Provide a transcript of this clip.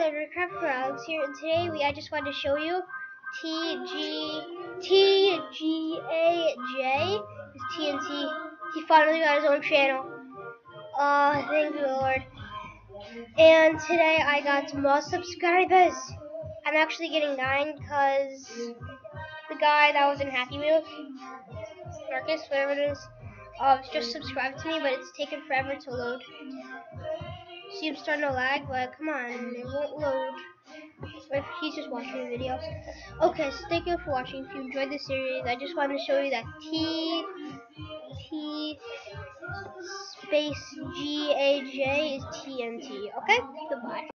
Rivercraft for Alex here, and today we I just wanted to show you T G T G A J is TNT. He finally got his own channel. Uh, thank you Lord. And today I got more subscribers. I'm actually getting nine because the guy that was in happy with, Marcus, whatever it is, uh, just subscribed to me, but it's taken forever to load. See starting to lag, but come on, it won't load. If he's just watching the video. Okay, so thank you for watching. If you enjoyed this series, I just wanted to show you that T T space G A J is TNT. Okay, goodbye.